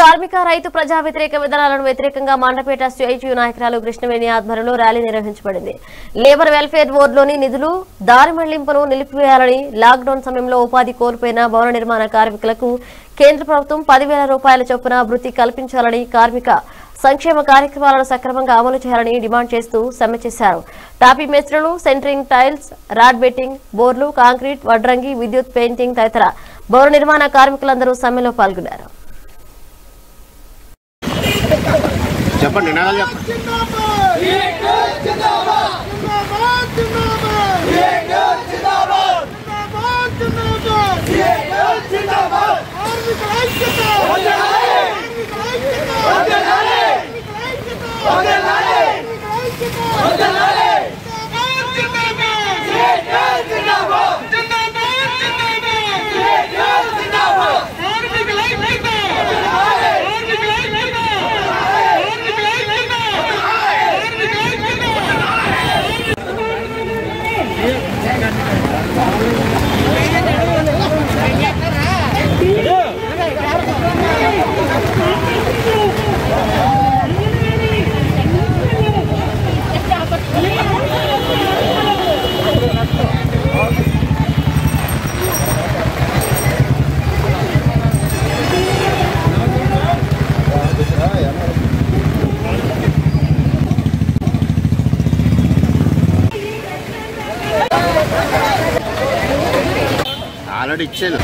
కార్మిక రైతు ప్రజా వ్యతిరేక విధానాలను వ్యతిరేకంగా మండపేట సిఐటియు నాయకురాలు కృష్ణవేణి ఆధ్వర్యంలో ర్యాలీ నిర్వహించబడింది. లేబర్ వెల్ఫేర్ బోర్డులోని నిధులు దారి మళ్ళింపును నిలిపివేయాలని లాక్డౌన్ సమయంలో ఉపాధి కోల్పోయిన భవన నిర్మాణ కార్మికులకు కేంద్ర ప్రభుత్వం పదివేల రూపాయల చొప్పున వృత్తి కల్పించాలని కార్మిక సంక్షేమ కార్యక్రమాలను సక్రమంగా అమలు చేయాలని డిమాండ్ చేస్తూ సమ్మె చేశారు. టాపీ మేస్త్రులు సెంటరింగ్ టైల్స్ రాడ్ బెట్టింగ్ బోర్లు కాంక్రీట్ వడ్రంగి విద్యుత్ పెయింటింగ్ తదితర భవన నిర్మాణ కార్మికులందరూ సమ్మెలో పాల్గొన్నారు. చెప్పండి నినాదాలు చెప్పండి കാലടിച്ചല്ലോ